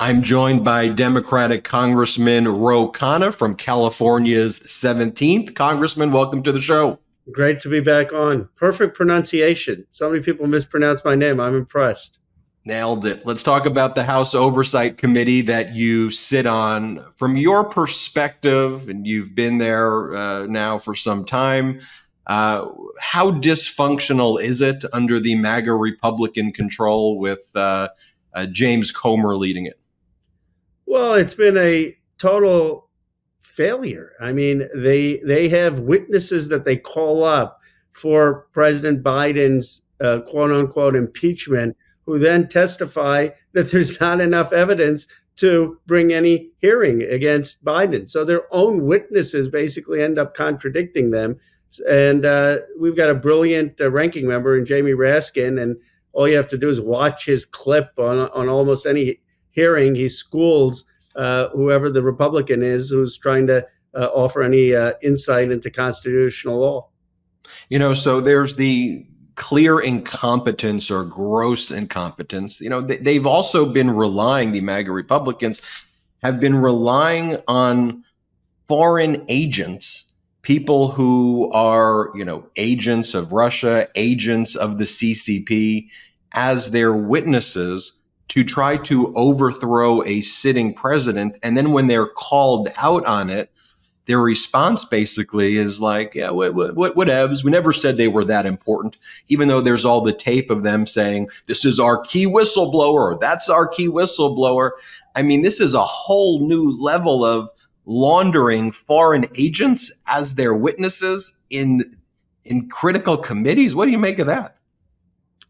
I'm joined by Democratic Congressman Ro Khanna from California's 17th. Congressman, welcome to the show. Great to be back on. Perfect pronunciation. So many people mispronounce my name. I'm impressed. Nailed it. Let's talk about the House Oversight Committee that you sit on. From your perspective, and you've been there uh, now for some time, uh, how dysfunctional is it under the MAGA Republican control with uh, uh James Comer leading it? Well, it's been a total failure. I mean, they they have witnesses that they call up for President Biden's uh, quote unquote impeachment, who then testify that there's not enough evidence to bring any hearing against Biden. So their own witnesses basically end up contradicting them. And uh, we've got a brilliant uh, ranking member in Jamie Raskin, and all you have to do is watch his clip on on almost any hearing, he schools uh, whoever the Republican is who's trying to uh, offer any uh, insight into constitutional law. You know, so there's the clear incompetence or gross incompetence. You know, they, have also been relying, the MAGA Republicans have been relying on foreign agents, people who are, you know, agents of Russia, agents of the CCP, as their witnesses to try to overthrow a sitting president. And then when they're called out on it, their response basically is like, yeah, what, what, what, whatevs. We never said they were that important, even though there's all the tape of them saying, this is our key whistleblower. That's our key whistleblower. I mean, this is a whole new level of laundering foreign agents as their witnesses in, in critical committees. What do you make of that?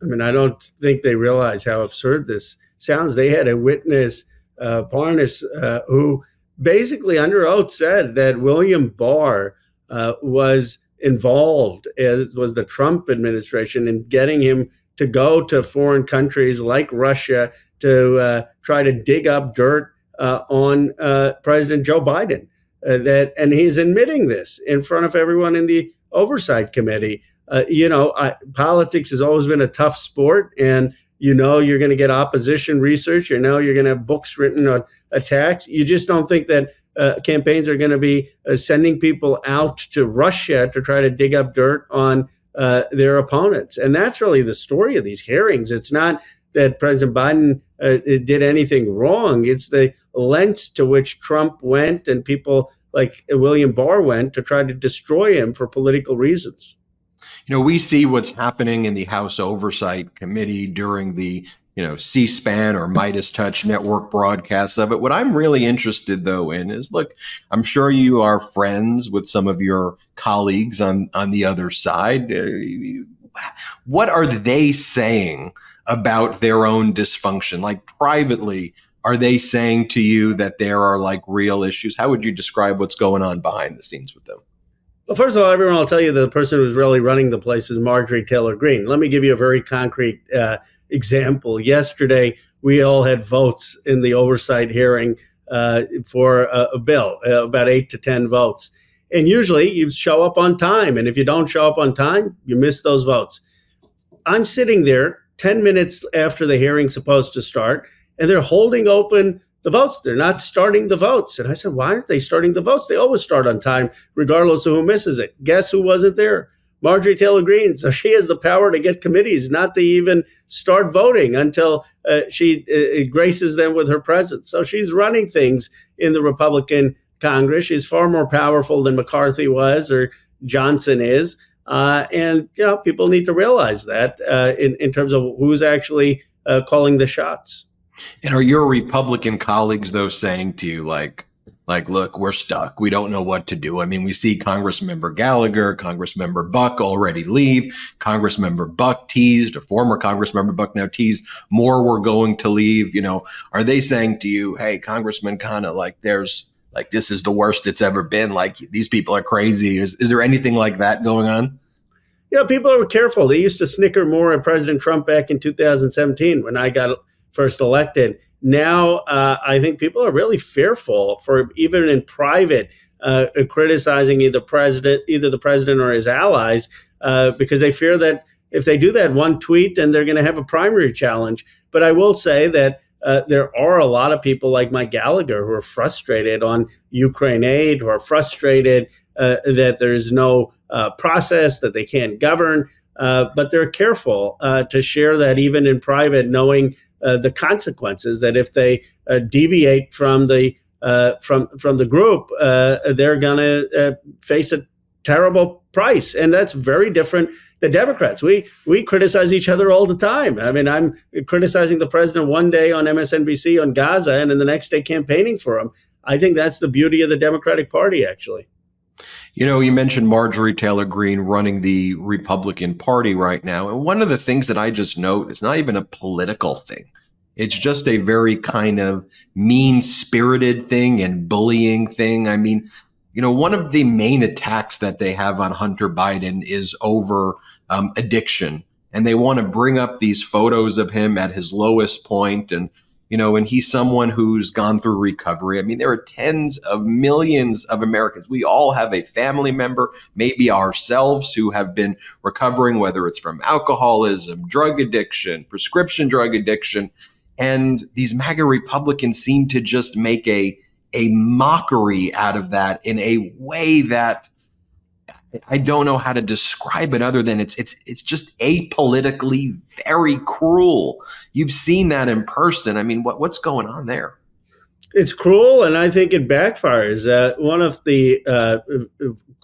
I mean, I don't think they realize how absurd this sounds. They had a witness, uh, Parnas, uh, who basically under oath said that William Barr uh, was involved, as was the Trump administration, in getting him to go to foreign countries like Russia to uh, try to dig up dirt uh, on uh, President Joe Biden. Uh, that and he's admitting this in front of everyone in the oversight committee. Uh, you know, I, politics has always been a tough sport, and you know you're going to get opposition research. You know you're going to have books written on attacks. You just don't think that uh, campaigns are going to be uh, sending people out to Russia to try to dig up dirt on uh, their opponents. And that's really the story of these hearings. It's not that President Biden uh, did anything wrong. It's the lengths to which Trump went and people like William Barr went to try to destroy him for political reasons you know, we see what's happening in the House Oversight Committee during the, you know, C-SPAN or MeidasTouch network broadcasts of it. What I'm really interested though in is, look, I'm sure you are friends with some of your colleagues on on the other side. Uh, what are they saying about their own dysfunction? Like privately, are they saying to you that there are like real issues? How would you describe what's going on behind the scenes with them? Well, first of all, everyone will tell you the person who's really running the place is Marjorie Taylor Greene. Let me give you a very concrete uh, example. Yesterday, we all had votes in the oversight hearing uh, for a, a bill, uh, about eight to 10 votes. And usually you show up on time. And if you don't show up on time, you miss those votes. I'm sitting there 10 minutes after the hearing's supposed to start, and they're holding open the votes. They're not starting the votes. And I said, why aren't they starting the votes? They always start on time, regardless of who misses it. Guess who wasn't there? Marjorie Taylor Greene. So she has the power to get committees not to even start voting until uh, she uh, graces them with her presence. So she's running things in the Republican Congress. She's far more powerful than McCarthy was or Johnson is. Uh, and, you know, people need to realize that uh, in, in terms of who's actually uh, calling the shots. And are your Republican colleagues though saying to you like like look, we're stuck. We don't know what to do. I mean, we see Congressmember Gallagher, Congressmember Buck already leave. Congressmember Buck teased, a former Congressmember Buck now teased more were going to leave. You know, are they saying to you, hey, Congressman Khanna, like there's like this is the worst it's ever been. Like these people are crazy. Is is there anything like that going on? You know, people are careful. They used to snicker more at President Trump back in 2017 when I got first elected. Now, uh, I think people are really fearful for even in private uh, criticizing either president, either the president or his allies, uh, because they fear that if they do that one tweet, then they're going to have a primary challenge. But I will say that uh, there are a lot of people like Mike Gallagher who are frustrated on Ukraine aid, who are frustrated uh, that there's no uh, process, that they can't govern. Uh, but they're careful uh, to share that even in private, knowing Uh, the consequences. That if they uh, deviate from the uh, from from the group, they're going to face a terrible price, and that's very different. The Democrats, we we criticize each other all the time. I mean, I'm criticizing the president one day on MSNBC on Gaza, and then the next day campaigning for him. I think that's the beauty of the Democratic Party, actually. You know, you mentioned Marjorie Taylor Greene running the Republican Party right now. And one of the things that I just note, it's not even a political thing. It's just a very kind of mean spirited thing and bullying thing. I mean, you know, one of the main attacks that they have on Hunter Biden is over um, addiction. And they want to bring up these photos of him at his lowest point and you know, and he's someone who's gone through recovery. I mean, there are tens of millions of Americans. We all have a family member, maybe ourselves, who have been recovering, whether it's from alcoholism, drug addiction, prescription drug addiction. And these MAGA Republicans seem to just make a, a mockery out of that in a way that I don't know how to describe it other than it's it's it's just apolitically very cruel. You've seen that in person. I mean, what what's going on there? It's cruel, and I think it backfires. Uh, one of the uh,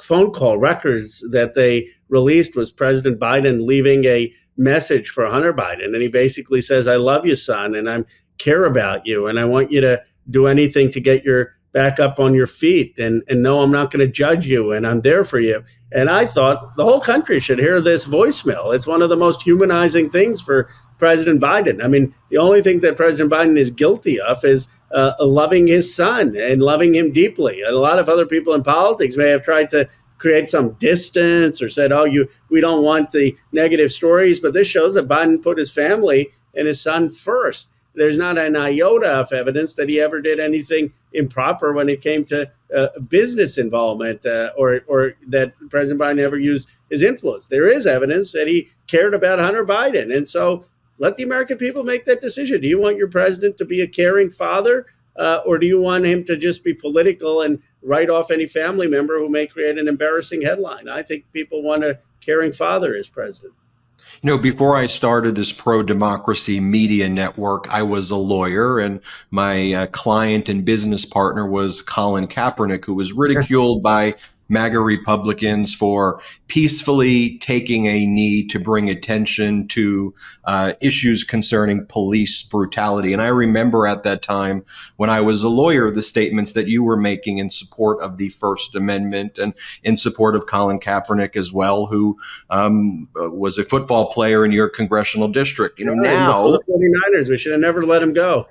phone call records that they released was President Biden leaving a message for Hunter Biden, and he basically says, "I love you, son, and I care about you, and I want you to do anything to get your back up on your feet and, and no, I'm not going to judge you and I'm there for you. And I thought the whole country should hear this voicemail. It's one of the most humanizing things for President Biden. I mean, the only thing that President Biden is guilty of is uh, loving his son and loving him deeply. And a lot of other people in politics may have tried to create some distance or said, "Oh, you we don't want the negative stories," but this shows that Biden put his family and his son first there's not an iota of evidence that he ever did anything improper when it came to uh, business involvement uh, or, or that President Biden ever used his influence. There is evidence that he cared about Hunter Biden. And so let the American people make that decision. Do you want your president to be a caring father uh, or do you want him to just be political and write off any family member who may create an embarrassing headline? I think people want a caring father as president. You know, before I started this pro democracy media network, I was a lawyer, and my uh, client and business partner was Colin Kaepernick, who was ridiculed by MAGA Republicans for peacefully taking a knee to bring attention to uh, issues concerning police brutality. And I remember at that time when I was a lawyer, the statements that you were making in support of the First Amendment and in support of Colin Kaepernick as well, who um, was a football player in your congressional district. You know, yeah, now the 49ers, we should have never let him go.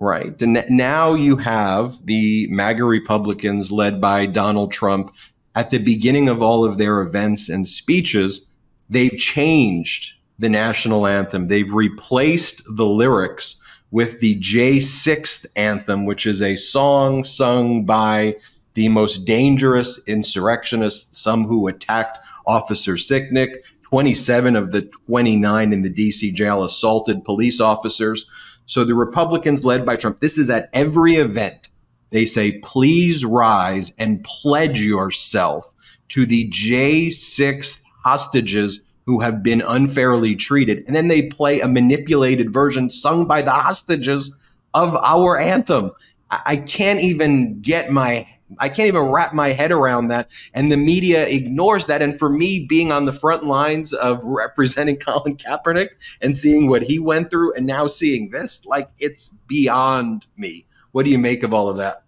Right. And now you have the MAGA Republicans led by Donald Trump at the beginning of all of their events and speeches. They've changed the national anthem. They've replaced the lyrics with the J6th anthem, which is a song sung by the most dangerous insurrectionists, some who attacked Officer Sicknick. 27 of the 29 in the DC jail assaulted police officers. So the Republicans led by Trump, this is at every event. They say, please rise and pledge yourself to the J6 hostages who have been unfairly treated. And then they play a manipulated version sung by the hostages of our anthem. I can't even get my I can't even wrap my head around that. And the media ignores that. And for me, being on the front lines of representing Colin Kaepernick and seeing what he went through and now seeing this, like it's beyond me. What do you make of all of that?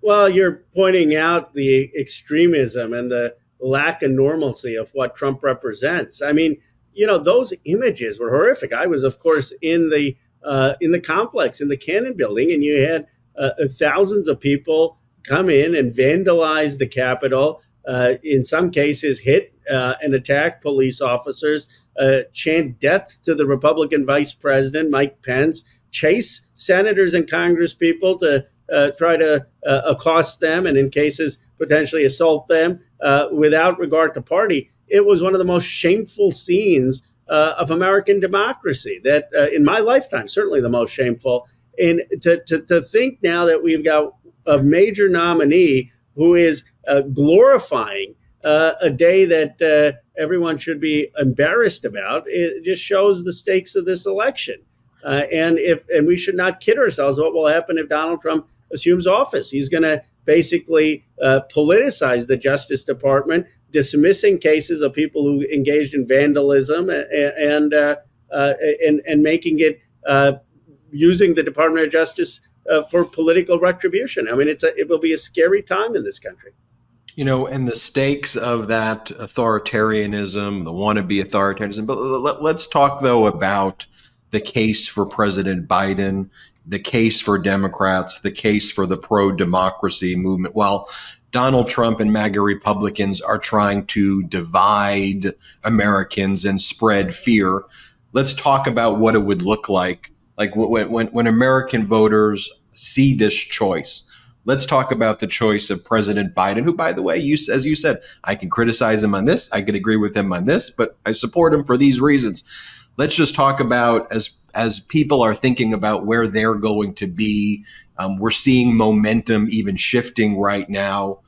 Well, you're pointing out the extremism and the lack of normalcy of what Trump represents. I mean, you know, those images were horrific. I was, of course, in the uh, in the complex in the Cannon Building, and you had uh, thousands of people come in and vandalize the Capitol. Uh, in some cases, hit uh, and attack police officers, uh, chant death to the Republican vice president, Mike Pence, chase senators and Congress people to uh, try to uh, accost them and, in cases, potentially assault them uh, without regard to party. It was one of the most shameful scenes uh, of American democracy. That uh, in my lifetime, certainly the most shameful. And to, to, to think now that we've got a major nominee who is uh, glorifying uh, a day that uh, everyone should be embarrassed about, it just shows the stakes of this election. Uh, and if and we should not kid ourselves what will happen if Donald Trump assumes office. He's going to basically uh, politicize the Justice Department, dismissing cases of people who engaged in vandalism and and uh, uh, and, and, making it using the Department of Justice uh, for political retribution. I mean, it's a, it will be a scary time in this country. You know, and the stakes of that authoritarianism, the wannabe authoritarianism. But let, us talk though about the case for President Biden the case for Democrats, the case for the pro democracy movement. While Donald Trump and MAGA Republicans are trying to divide Americans and spread fear, let's talk about what it would look like. Like when, when, when American voters see this choice. Let's talk about the choice of President Biden, who, by the way, you, as you said, I can criticize him on this, I could agree with him on this, but I support him for these reasons. Let's just talk about as as people are thinking about where they're going to be. Um, we're seeing momentum even shifting right now.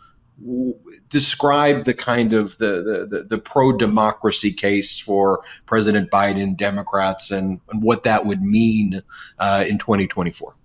Describe the kind of the the, the pro democracy case for President Biden, Democrats, and, and what that would mean uh, in 2024.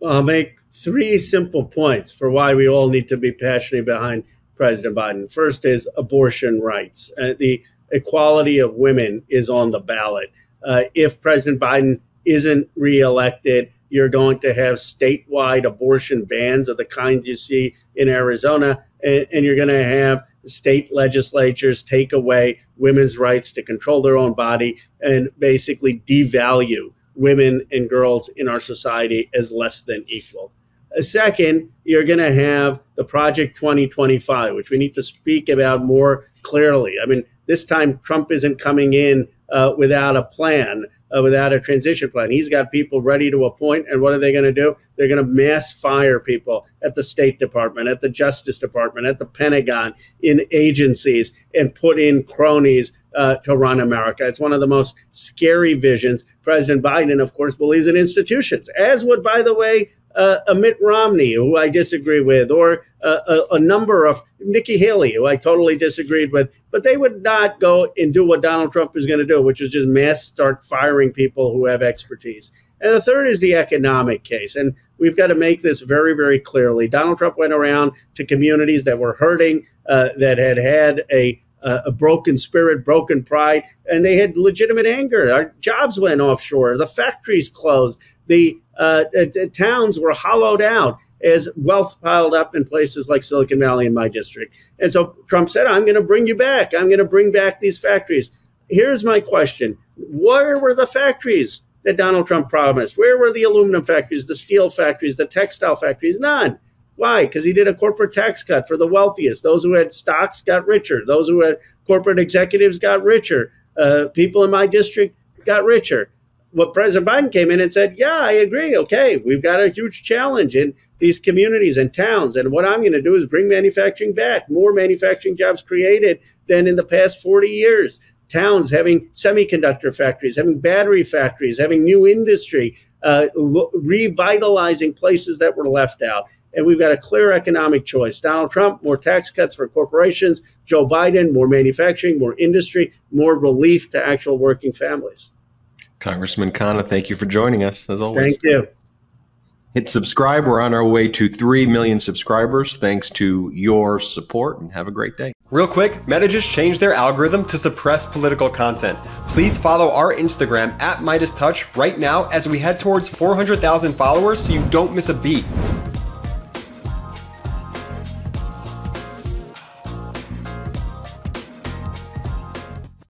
Well, I'll make three simple points for why we all need to be passionate behind President Biden. First is abortion rights. Uh, the equality of women is on the ballot uh, if President Biden isn't reelected, you're going to have statewide abortion bans of the kinds you see in Arizona, and, and you're going to have state legislatures take away women's rights to control their own body and basically devalue women and girls in our society as less than equal. Second, you're going to have the Project 2025, which we need to speak about more clearly. I mean, this time Trump isn't coming in uh, without a plan, uh, without a transition plan. He's got people ready to appoint, and what are they going to do? They're going to mass fire people at the State Department, at the Justice Department, at the Pentagon, in agencies, and put in cronies uh, to run America. It's one of the most scary visions. President Biden, of course, believes in institutions, as would, by the way, uh, a Mitt Romney, who I disagree with, or uh, a, a, number of Nikki Haley, who I totally disagreed with, but they would not go and do what Donald Trump is going to do, which is just mass start firing people who have expertise. And the third is the economic case. And we've got to make this very, very clearly. Donald Trump went around to communities that were hurting, uh, that had had a a broken spirit, broken pride, and they had legitimate anger. Our jobs went offshore, the factories closed, the uh, towns were hollowed out as wealth piled up in places like Silicon Valley in my district. And so Trump said, I'm going to bring you back. I'm going to bring back these factories. Here's my question Where were the factories that Donald Trump promised? Where were the aluminum factories, the steel factories, the textile factories? None. Why? Because he did a corporate tax cut for the wealthiest. Those who had stocks got richer. Those who had corporate executives got richer. Uh, people in my district got richer. What President Biden came in and said, Yeah, I agree. Okay, we've got a huge challenge in these communities and towns. And what I'm going to do is bring manufacturing back, more manufacturing jobs created than in the past 40 years. Towns having semiconductor factories, having battery factories, having new industry, uh, revitalizing places that were left out and we've got a clear economic choice. Donald Trump, more tax cuts for corporations. Joe Biden, more manufacturing, more industry, more relief to actual working families. Congressman Khanna, thank you for joining us as always. Thank you. Hit subscribe. We're on our way to 3 million subscribers thanks to your support and have a great day. Real quick, Meta just changed their algorithm to suppress political content. Please follow our Instagram at MeidasTouch right now as we head towards 400,000 followers so you don't miss a beat.